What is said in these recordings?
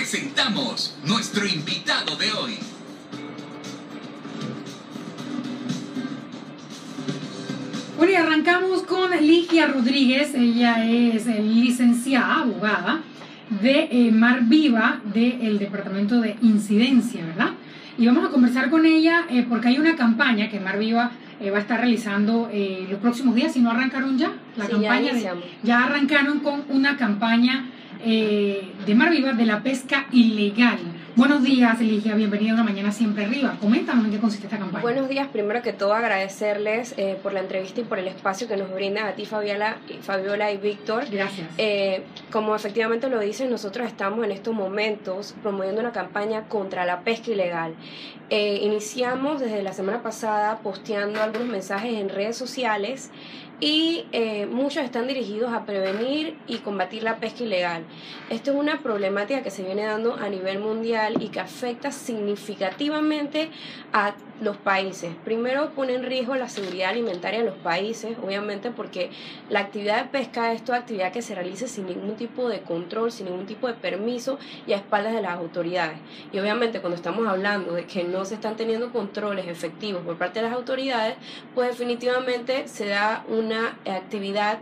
presentamos nuestro invitado de hoy. Bueno, y arrancamos con Ligia Rodríguez. Ella es eh, licenciada, abogada de eh, Mar Viva del Departamento de Incidencia, ¿verdad? Y vamos a conversar con ella eh, porque hay una campaña que Mar Viva va a estar realizando los próximos días, si no arrancaron ya, la campaña ya, ya arrancaron con una campaña de Mar Viva de la pesca ilegal. Buenos días, Eligia. Bienvenida a una mañana siempre arriba. Coméntanos en qué consiste esta campaña. Buenos días. Primero que todo, agradecerles eh, por la entrevista y por el espacio que nos brindan a ti, Fabiola, Fabiola y Víctor. Gracias. Eh, como efectivamente lo dicen, nosotros estamos en estos momentos promoviendo una campaña contra la pesca ilegal. Eh, iniciamos desde la semana pasada posteando algunos mensajes en redes sociales y eh, muchos están dirigidos a prevenir y combatir la pesca ilegal. Esto es una problemática que se viene dando a nivel mundial y que afecta significativamente a los países. Primero pone en riesgo la seguridad alimentaria de los países, obviamente porque la actividad de pesca es toda actividad que se realice sin ningún tipo de control, sin ningún tipo de permiso y a espaldas de las autoridades. Y obviamente cuando estamos hablando de que no se están teniendo controles efectivos por parte de las autoridades, pues definitivamente se da una actividad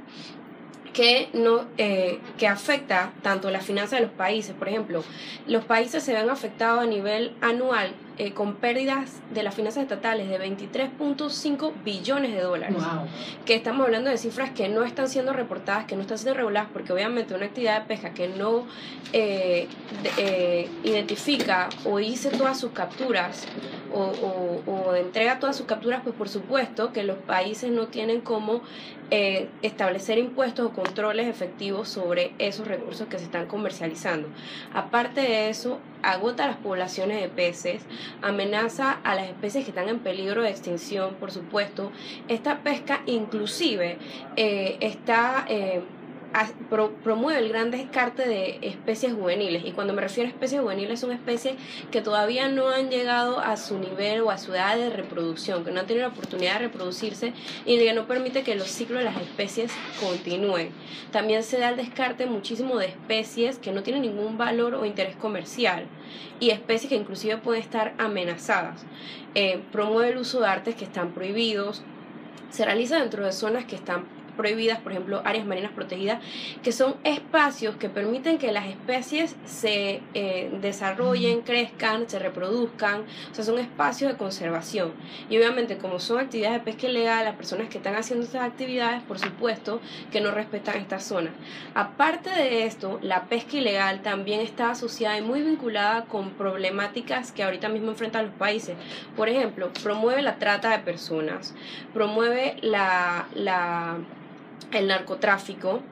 que, no, eh, que afecta tanto la finanza de los países. Por ejemplo, los países se ven afectados a nivel anual eh, con pérdidas de las finanzas estatales de 23.5 billones de dólares. Que estamos hablando de cifras que no están siendo reportadas, que no están siendo reguladas, porque obviamente una actividad de pesca que no eh, eh, identifica o dice todas sus capturas o, o, entrega todas sus capturas, pues por supuesto que los países no tienen cómo establecer impuestos o controles efectivos sobre esos recursos que se están comercializando. Aparte de eso, agota las poblaciones de peces, amenaza a las especies que están en peligro de extinción, por supuesto. Esta pesca inclusive eh, está... Eh, promueve el gran descarte de especies juveniles. Y cuando me refiero a especies juveniles, son especies que todavía no han llegado a su nivel o a su edad de reproducción, que no han tenido la oportunidad de reproducirse y que no permite que los ciclos de las especies continúen. También se da el descarte muchísimo de especies que no tienen ningún valor o interés comercial y especies que inclusive pueden estar amenazadas. Eh, promueve el uso de artes que están prohibidos. Se realiza dentro de zonas que están prohibidas, por ejemplo, áreas marinas protegidas, que son espacios que permiten que las especies se eh, desarrollen, crezcan, se reproduzcan, o sea, son espacios de conservación. Y obviamente, como son actividades de pesca ilegal, las personas que están haciendo estas actividades, por supuesto, que no respetan esta zona. Aparte de esto, la pesca ilegal también está asociada y muy vinculada con problemáticas que ahorita mismo enfrentan los países. Por ejemplo, promueve la trata de personas, promueve la, la el narcotráfico,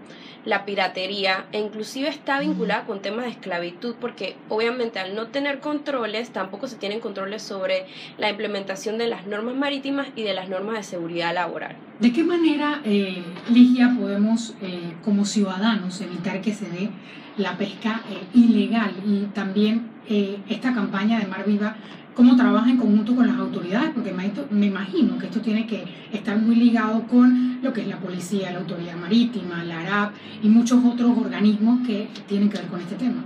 la piratería e inclusive está vinculada con temas de esclavitud porque obviamente al no tener controles tampoco se tienen controles sobre la implementación de las normas marítimas y de las normas de seguridad laboral. ¿De qué manera, eh, Ligia, podemos eh, como ciudadanos evitar que se dé la pesca eh, ilegal y también eh, esta campaña de Mar Viva cómo trabaja en conjunto con las autoridades, porque me imagino que esto tiene que estar muy ligado con lo que es la policía, la autoridad marítima, la ARAP y muchos otros organismos que tienen que ver con este tema.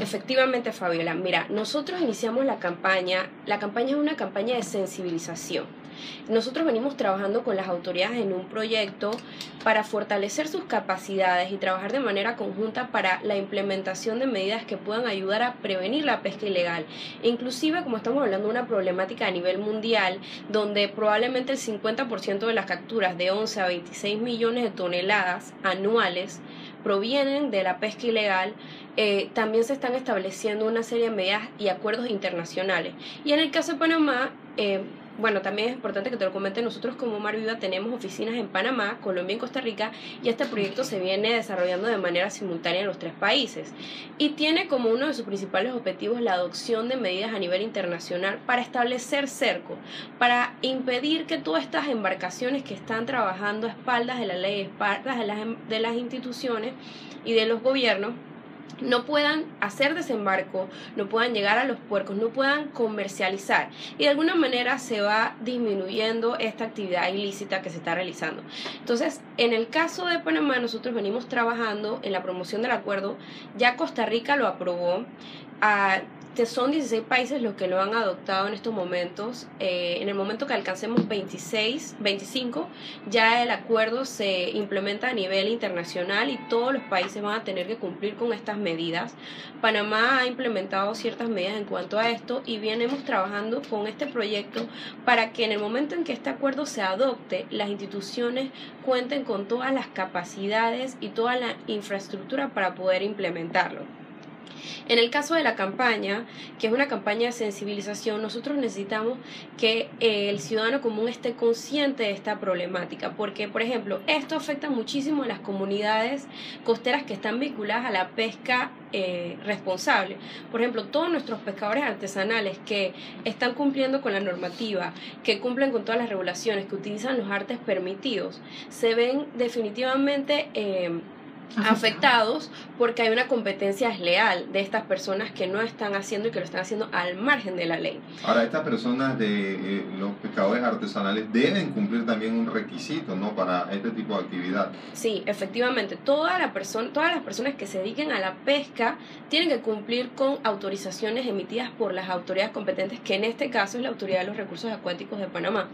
Efectivamente, Fabiola. Mira, nosotros iniciamos la campaña, la campaña es una campaña de sensibilización. Nosotros venimos trabajando con las autoridades en un proyecto para fortalecer sus capacidades y trabajar de manera conjunta para la implementación de medidas que puedan ayudar a prevenir la pesca ilegal. Inclusive, como estamos hablando de una problemática a nivel mundial, donde probablemente el 50% de las capturas de 11 a 26 millones de toneladas anuales provienen de la pesca ilegal, eh, también se están estableciendo una serie de medidas y acuerdos internacionales. Y en el caso de Panamá, eh, bueno, también es importante que te lo comente, nosotros como Mar Viva tenemos oficinas en Panamá, Colombia y Costa Rica y este proyecto se viene desarrollando de manera simultánea en los tres países y tiene como uno de sus principales objetivos la adopción de medidas a nivel internacional para establecer cerco, para impedir que todas estas embarcaciones que están trabajando a espaldas de la ley, a espaldas de las, de las instituciones y de los gobiernos, no puedan hacer desembarco, no puedan llegar a los puercos, no puedan comercializar. Y de alguna manera se va disminuyendo esta actividad ilícita que se está realizando. Entonces, en el caso de Panamá, nosotros venimos trabajando en la promoción del acuerdo, ya Costa Rica lo aprobó, a son 16 países los que lo han adoptado en estos momentos. Eh, en el momento que alcancemos 26, 25, ya el acuerdo se implementa a nivel internacional y todos los países van a tener que cumplir con estas medidas. Panamá ha implementado ciertas medidas en cuanto a esto y vienemos trabajando con este proyecto para que en el momento en que este acuerdo se adopte, las instituciones cuenten con todas las capacidades y toda la infraestructura para poder implementarlo. En el caso de la campaña, que es una campaña de sensibilización, nosotros necesitamos que eh, el ciudadano común esté consciente de esta problemática, porque, por ejemplo, esto afecta muchísimo a las comunidades costeras que están vinculadas a la pesca eh, responsable. Por ejemplo, todos nuestros pescadores artesanales que están cumpliendo con la normativa, que cumplen con todas las regulaciones, que utilizan los artes permitidos, se ven definitivamente... Eh, afectados porque hay una competencia desleal de estas personas que no están haciendo y que lo están haciendo al margen de la ley. Ahora, estas personas de eh, los pescadores artesanales deben cumplir también un requisito, ¿no? Para este tipo de actividad. Sí, efectivamente, toda la persona, todas las personas que se dediquen a la pesca tienen que cumplir con autorizaciones emitidas por las autoridades competentes, que en este caso es la Autoridad de los Recursos Acuáticos de Panamá.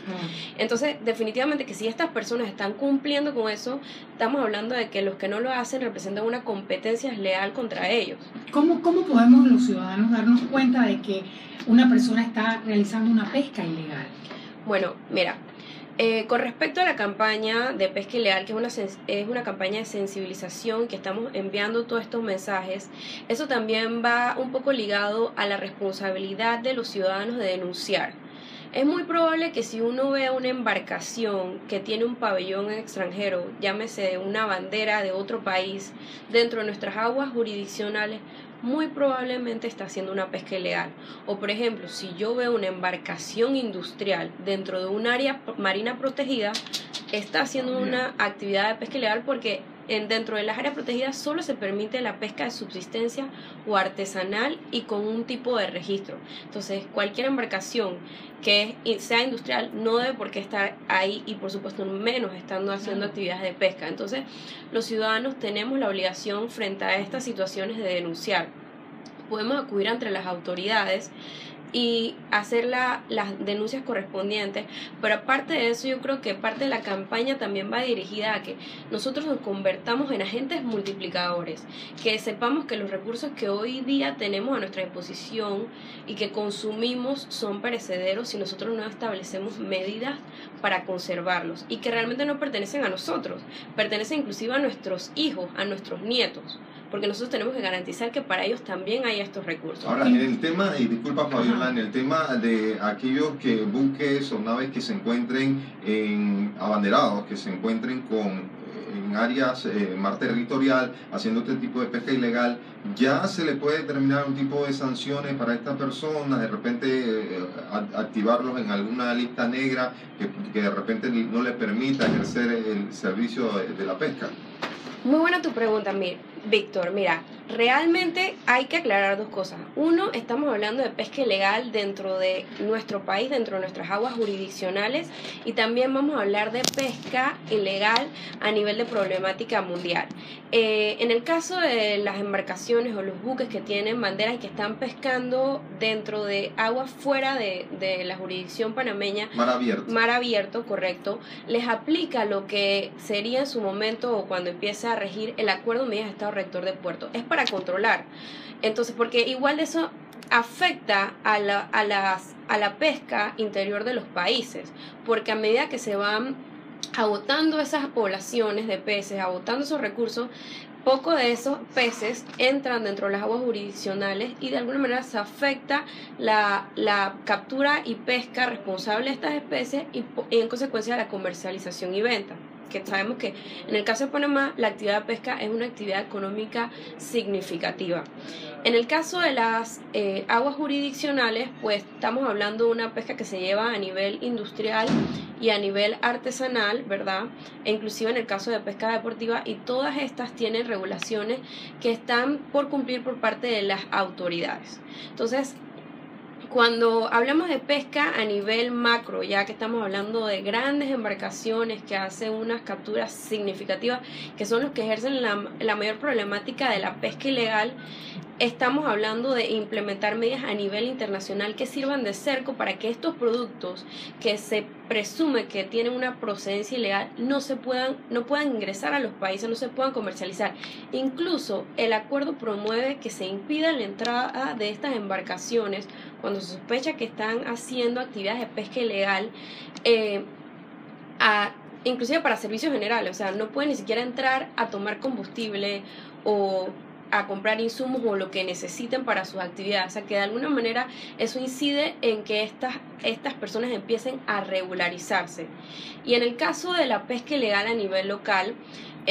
Entonces, definitivamente que si estas personas están cumpliendo con eso, estamos hablando de que los que no lo hacen representan una competencia leal contra ellos. ¿Cómo, ¿Cómo podemos los ciudadanos darnos cuenta de que una persona está realizando una pesca ilegal? Bueno, mira, eh, con respecto a la campaña de pesca ilegal, que es una, es una campaña de sensibilización que estamos enviando todos estos mensajes, eso también va un poco ligado a la responsabilidad de los ciudadanos de denunciar. Es muy probable que si uno vea una embarcación que tiene un pabellón extranjero, llámese una bandera de otro país, dentro de nuestras aguas jurisdiccionales, muy probablemente está haciendo una pesca ilegal. O por ejemplo, si yo veo una embarcación industrial dentro de un área marina protegida, está haciendo una actividad de pesca ilegal porque en, dentro de las áreas protegidas solo se permite la pesca de subsistencia o artesanal y con un tipo de registro. Entonces, cualquier embarcación que sea industrial no debe por qué estar ahí y por supuesto menos estando haciendo actividades de pesca. Entonces, los ciudadanos tenemos la obligación frente a estas situaciones de denunciar. Podemos acudir entre las autoridades y hacer las denuncias correspondientes. Pero aparte de eso, yo creo que parte de la campaña también va dirigida a que nosotros nos convertamos en agentes multiplicadores, que sepamos que los recursos que hoy día tenemos a nuestra disposición y que consumimos son perecederos si nosotros no establecemos medidas para conservarlos y que realmente no pertenecen a nosotros, pertenecen inclusive a nuestros hijos, a nuestros nietos porque nosotros tenemos que garantizar que para ellos también hay estos recursos. Ahora, en el tema, y disculpa Fabiola, en el tema de aquellos que buques o naves que se encuentren en abanderados, que se encuentren con en áreas eh, mar territorial haciendo este tipo de pesca ilegal, ya se le puede determinar un tipo de sanciones para esta persona, de repente eh, activarlos en alguna lista negra que, que, de repente no le permita ejercer el servicio de la pesca. Muy buena tu pregunta, Víctor. Mira, realmente hay que aclarar dos cosas. Uno, estamos hablando de pesca ilegal dentro de nuestro país, dentro de nuestras aguas jurisdiccionales, y también vamos a hablar de pesca ilegal a nivel de problemática mundial. Eh, en el caso de las embarcaciones o los buques que tienen banderas y que están pescando dentro de aguas fuera de, de la jurisdicción panameña, mar abierto. mar abierto, correcto, les aplica lo que sería en su momento o cuando empieza a regir el acuerdo de medidas de Estado rector de puerto. Es para controlar. Entonces, porque igual eso afecta a la, a, las, a la pesca interior de los países, porque a medida que se van agotando esas poblaciones de peces, agotando esos recursos, poco de esos peces entran dentro de las aguas jurisdiccionales y de alguna manera se afecta la, la captura y pesca responsable de estas especies y, y en consecuencia la comercialización y venta que sabemos que en el caso de Panamá la actividad de pesca es una actividad económica significativa. En el caso de las eh, aguas jurisdiccionales, pues estamos hablando de una pesca que se lleva a nivel industrial y a nivel artesanal, ¿verdad? E inclusive en el caso de pesca deportiva y todas estas tienen regulaciones que están por cumplir por parte de las autoridades. Entonces, cuando hablamos de pesca a nivel macro, ya que estamos hablando de grandes embarcaciones que hacen unas capturas significativas, que son los que ejercen la, mayor problemática de la pesca ilegal, estamos hablando de implementar medidas a nivel internacional que sirvan de cerco para que estos productos que se presume que tienen una procedencia ilegal no se puedan no puedan ingresar a los países, no se puedan comercializar. Incluso el acuerdo promueve que se impida la entrada de estas embarcaciones cuando se sospecha que están haciendo actividades de pesca ilegal eh, inclusive para servicios generales, o sea, no pueden ni siquiera entrar a tomar combustible o a comprar insumos o lo que necesiten para sus actividades. O sea, que de alguna manera eso incide en que estas, estas personas empiecen a regularizarse. Y en el caso de la pesca ilegal a nivel local,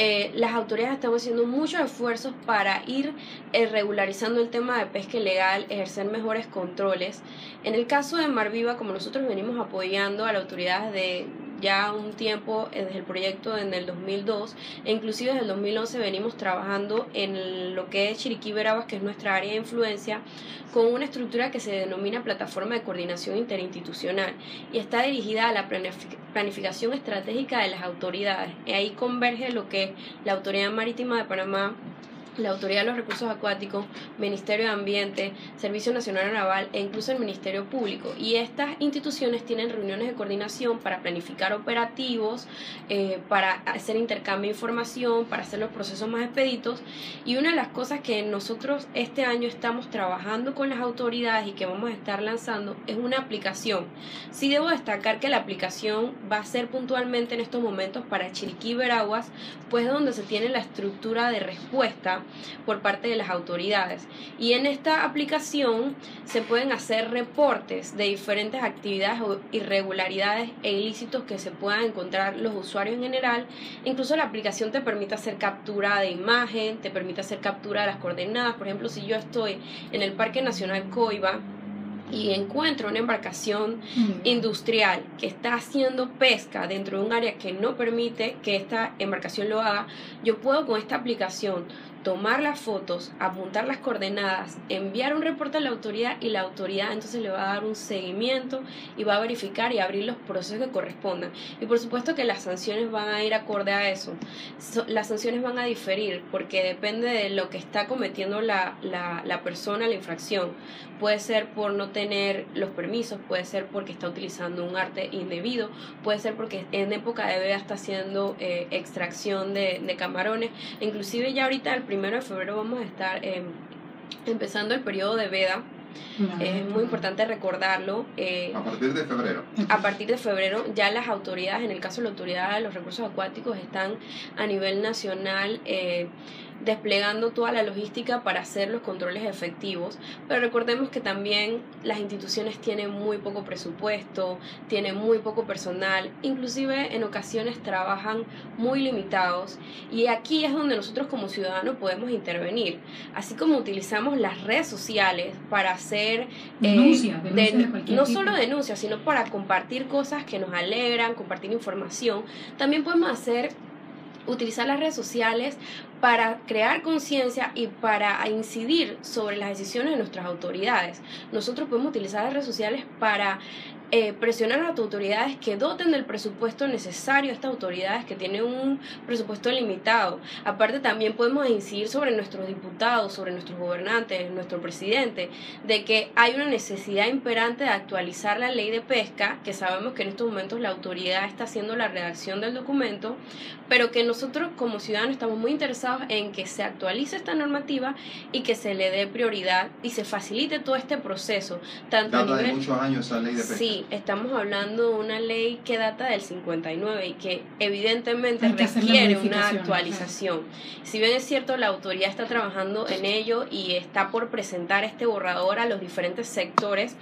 eh, las autoridades están haciendo muchos esfuerzos para ir eh, regularizando el tema de pesca ilegal, ejercer mejores controles. En el caso de Mar Viva, como nosotros venimos apoyando a la autoridad de ya un tiempo desde el proyecto en el 2002 e inclusive desde el 2011 venimos trabajando en lo que es Chiriquí Veraguas, que es nuestra área de influencia, con una estructura que se denomina Plataforma de Coordinación Interinstitucional y está dirigida a la planificación estratégica de las autoridades. Y ahí converge lo que es la Autoridad Marítima de Panamá, la Autoridad de los Recursos Acuáticos, Ministerio de Ambiente, Servicio Nacional Naval e incluso el Ministerio Público. Y estas instituciones tienen reuniones de coordinación para planificar operativos, eh, para hacer intercambio de información, para hacer los procesos más expeditos. Y una de las cosas que nosotros este año estamos trabajando con las autoridades y que vamos a estar lanzando es una aplicación. Sí debo destacar que la aplicación va a ser puntualmente en estos momentos para Chiriquí Veraguas, pues donde se tiene la estructura de respuesta por parte de las autoridades. Y en esta aplicación se pueden hacer reportes de diferentes actividades o irregularidades e ilícitos que se puedan encontrar los usuarios en general. Incluso la aplicación te permite hacer captura de imagen, te permite hacer captura de las coordenadas. Por ejemplo, si yo estoy en el Parque Nacional Coiba, y encuentro una embarcación industrial que está haciendo pesca dentro de un área que no permite que esta embarcación lo haga, yo puedo con esta aplicación tomar las fotos, apuntar las coordenadas, enviar un reporte a la autoridad y la autoridad entonces le va a dar un seguimiento y va a verificar y abrir los procesos que correspondan. Y por supuesto que las sanciones van a ir acorde a eso. las sanciones van a diferir porque depende de lo que está cometiendo la, la, la persona, la infracción. Puede ser por no tener los permisos, puede ser porque está utilizando un arte indebido, puede ser porque en época de veda está haciendo eh, extracción de, de camarones. Inclusive ya ahorita el primero de febrero vamos a estar em, empezando el periodo de veda. Es muy importante recordarlo. Eh, a partir de febrero. A partir de febrero ya las autoridades, en el caso de la autoridad de los recursos acuáticos, están a nivel nacional eh, desplegando toda la logística para hacer los controles efectivos, pero recordemos que también las instituciones tienen muy poco presupuesto, tienen muy poco personal, inclusive en ocasiones trabajan muy limitados y aquí es donde nosotros como ciudadanos podemos intervenir, así como utilizamos las redes sociales para hacer denuncias, eh, no solo denuncias, sino para compartir cosas que nos alegran, compartir información, también podemos hacer utilizar las redes sociales para crear conciencia y para incidir sobre las decisiones de nuestras autoridades. Nosotros podemos utilizar las redes sociales para eh, presionar a las autoridades que doten del presupuesto necesario a estas autoridades que tienen un presupuesto limitado. Aparte también podemos incidir sobre nuestros diputados, sobre nuestros gobernantes, nuestro presidente, de que hay una necesidad imperante de actualizar la ley de pesca, que sabemos que en estos momentos la autoridad está haciendo la redacción del documento, pero que nosotros como ciudadanos estamos muy interesados en que se actualice esta normativa y que se le dé prioridad y se facilite todo este proceso. Tanto Data de muchos años esa ley de pesca. Sí, estamos hablando de una ley que data del 59 y que evidentemente requiere una actualización. Si bien es cierto, la autoridad está trabajando en ello y está por presentar este borrador a los diferentes sectores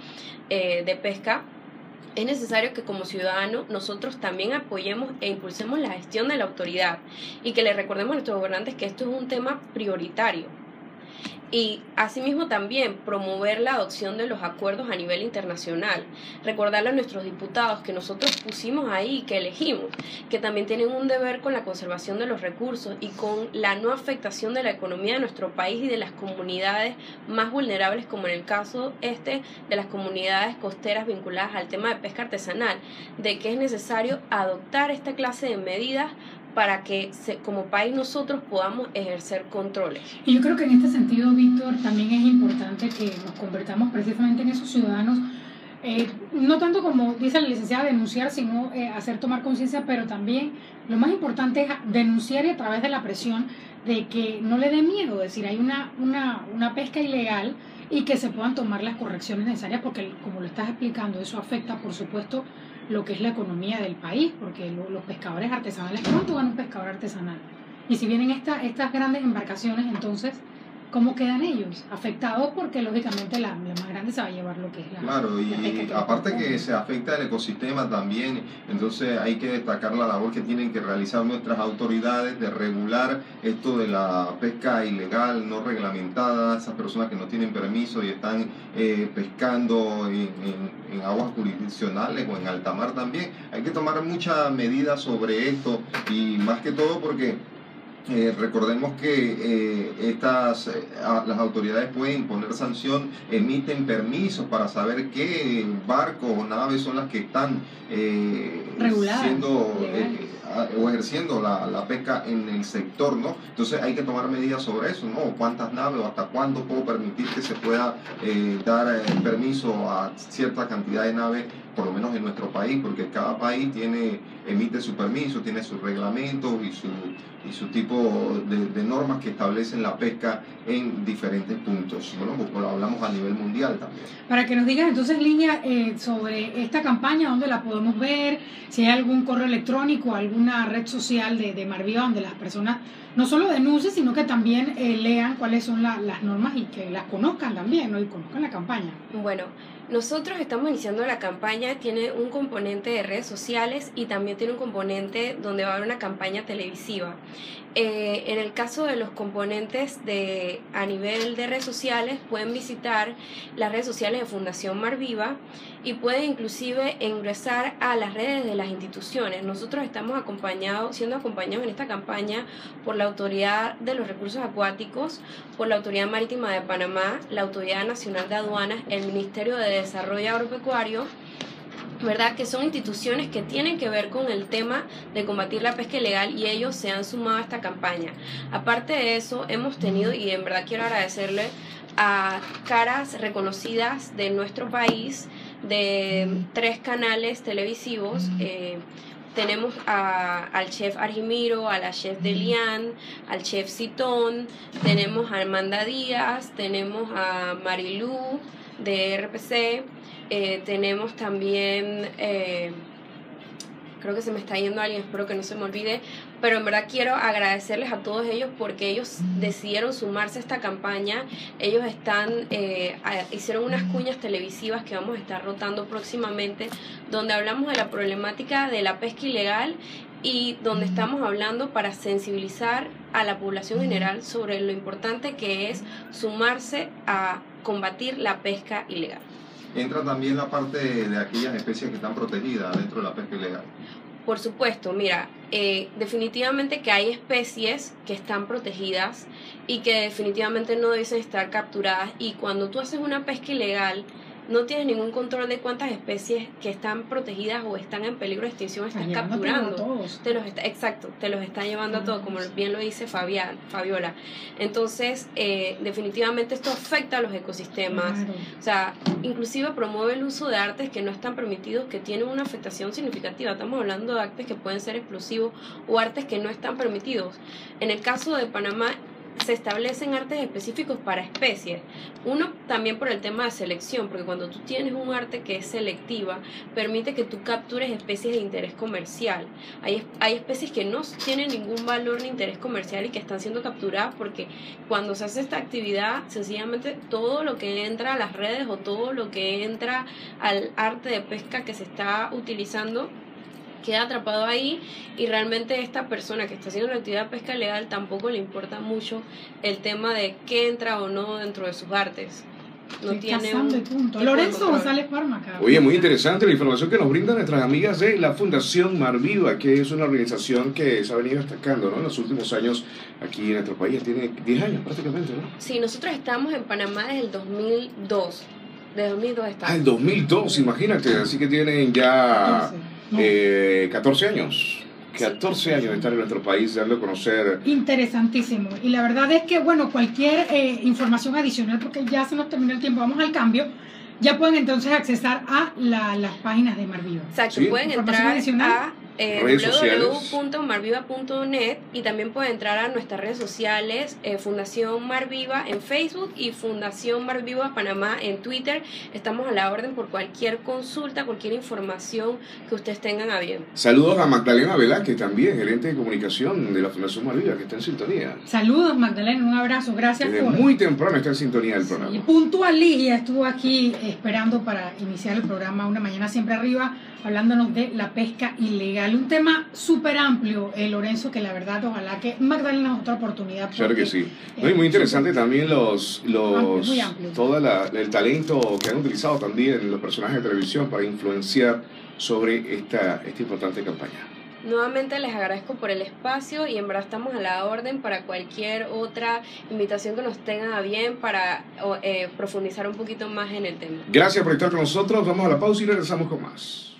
eh, de pesca, es necesario que como ciudadanos nosotros también apoyemos e impulsemos la gestión de la autoridad y que le recordemos a nuestros gobernantes que esto es un tema prioritario y asimismo también promover la adopción de los acuerdos a nivel internacional. Recordarle a nuestros diputados que nosotros pusimos ahí, que elegimos, que también tienen un deber con la conservación de los recursos y con la no afectación de la economía de nuestro país y de las comunidades más vulnerables, como en el caso este de las comunidades costeras vinculadas al tema de pesca artesanal, de que es necesario adoptar esta clase de medidas para que se, como país nosotros podamos ejercer controles. Y yo creo que en este sentido, Víctor, también es importante que nos convertamos precisamente en esos ciudadanos, eh, no tanto como dice la licenciada, denunciar, sino eh, hacer tomar conciencia, pero también lo más importante es denunciar y a través de la presión de que no le dé miedo, es decir, hay una, una, una pesca ilegal y que se puedan tomar las correcciones necesarias, porque como lo estás explicando, eso afecta, por supuesto, lo que es la economía del país, porque los pescadores artesanales, ¿cuánto gana un pescador artesanal? Y si vienen esta, estas grandes embarcaciones, entonces ¿cómo quedan ellos? Afectados porque lógicamente la, más grande se va a llevar lo que es la... Claro, y aparte que se afecta el ecosistema también, entonces hay que destacar la labor que tienen que realizar nuestras autoridades de regular esto de la pesca ilegal, no reglamentada, esas personas que no tienen permiso y están eh, pescando en, en, aguas jurisdiccionales o en alta mar también. Hay que tomar muchas medidas sobre esto y más que todo porque eh, recordemos que eh, estas, eh, las autoridades pueden imponer sanción, emiten permisos para saber qué barcos o naves son las que están siendo o ejerciendo la, pesca en el sector, ¿no? Entonces hay que tomar medidas sobre eso, ¿no? ¿Cuántas naves o hasta cuándo puedo permitir que se pueda dar permiso a cierta cantidad de naves por lo menos en nuestro país, porque cada país tiene, emite su permiso, tiene sus reglamentos y su, y su tipo de, normas que establecen la pesca en diferentes puntos. Bueno, pues lo hablamos a nivel mundial también. Para que nos digas entonces, Línea, eh, sobre esta campaña, dónde la podemos ver, si hay algún correo electrónico, alguna red social de, de Marviva donde las personas no solo denuncien, sino que también eh, lean cuáles son las normas y que las conozcan también, ¿no? Y conozcan la campaña. Bueno, nosotros estamos iniciando la campaña, tiene un componente de redes sociales y también tiene un componente donde va a haber una campaña televisiva. Eh, en el caso de los componentes de, a nivel de redes sociales, pueden visitar las redes sociales de Fundación Mar Viva y pueden inclusive ingresar a las redes de las instituciones. Nosotros estamos acompañados, siendo acompañados en esta campaña por la Autoridad de los Recursos Acuáticos, por la Autoridad Marítima de Panamá, la Autoridad Nacional de Aduanas, el Ministerio de Desarrollo Agropecuario, ¿verdad? Que son instituciones que tienen que ver con el tema de combatir la pesca ilegal y ellos se han sumado a esta campaña. Aparte de eso, hemos tenido, y en verdad quiero agradecerle a caras reconocidas de nuestro país, de tres canales televisivos. Eh, tenemos a, al chef Argimiro, a la chef Delian, al chef Citón, tenemos a Armanda Díaz, tenemos a Marilú de RPC, eh, tenemos también, eh, creo que se me está yendo alguien, espero que no se me olvide, pero en verdad quiero agradecerles a todos ellos porque ellos decidieron sumarse a esta campaña, ellos están, eh, hicieron unas cuñas televisivas que vamos a estar rotando próximamente, donde hablamos de la problemática de la pesca ilegal y donde estamos hablando para sensibilizar a la población general sobre lo importante que es sumarse a combatir la pesca ilegal entra también la parte de, aquellas especies que están protegidas dentro de la pesca ilegal. Por supuesto, mira, eh, definitivamente que hay especies que están protegidas y que definitivamente no deben estar capturadas y cuando tú haces una pesca ilegal, no tienes ningún control de cuántas especies que están protegidas o están en peligro de extinción están capturando. Todos. Te los está, exacto, te los están llevando a todos, como bien lo dice Fabián, Fabiola. Entonces, eh, definitivamente esto afecta a los ecosistemas. O sea, inclusive promueve el uso de artes que no están permitidos, que tienen una afectación significativa. Estamos hablando de artes que pueden ser explosivos o artes que no están permitidos. En el caso de Panamá, se establecen artes específicos para especies. Uno también por el tema de selección, porque cuando tú tienes un arte que es selectiva, permite que tú captures especies de interés comercial. Hay, hay especies que no tienen ningún valor ni interés comercial y que están siendo capturadas porque cuando se hace esta actividad, sencillamente todo lo que entra a las redes o todo lo que entra al arte de pesca que se está utilizando queda atrapado ahí y realmente esta persona que está haciendo la actividad de pesca legal tampoco le importa mucho el tema de qué entra o no dentro de sus artes. No tiene un Lorenzo González Parma. Oye, muy interesante la información que nos brindan nuestras amigas de la Fundación Marviva, que es una organización que se ha venido destacando ¿no? en los últimos años aquí en nuestro país. Tiene 10 años prácticamente, ¿no? Sí, nosotros estamos en Panamá desde el 2002. De 2002 estamos. Ah, el 2002, imagínate. Así que tienen ya... 14 eh, años 14 años de estar en nuestro país, dando a conocer. Interesantísimo. Y la verdad es que, bueno, cualquier eh, información adicional, porque ya se nos terminó el tiempo, vamos al cambio, ya pueden entonces accesar a la- las páginas de Marviva. Exacto, Sí. pueden Información entrar adicional. a eh, www.marviva.net y también pueden entrar a nuestras redes sociales, eh, Fundación Marviva en Facebook y Fundación Marviva Panamá en Twitter. Estamos a la orden por cualquier consulta, cualquier información que ustedes tengan a bien. Saludos a Magdalena Velázquez, también gerente de comunicación de la Fundación Malviva, que está en sintonía. Saludos, Magdalena, un abrazo, gracias Desde por... muy temprano está en sintonía del Y programa. puntual Ligia estuvo aquí esperando para iniciar el programa Una Mañana Siempre Arriba, hablándonos de la pesca ilegal. Un tema súper amplio, eh, Lorenzo, que la verdad ojalá que Magdalena nos otra oportunidad. Claro que porque, sí. eh, No, y muy interesante súper- también los, los amplio. todo el talento que han utilizado también los personajes de televisión para influenciar sobre esta, esta importante campaña. Nuevamente les agradezco por el espacio y en verdad estamos a la orden para cualquier otra invitación que nos tengan a bien para eh, profundizar un poquito más en el tema. Gracias por estar con nosotros. Vamos a la pausa y regresamos con más.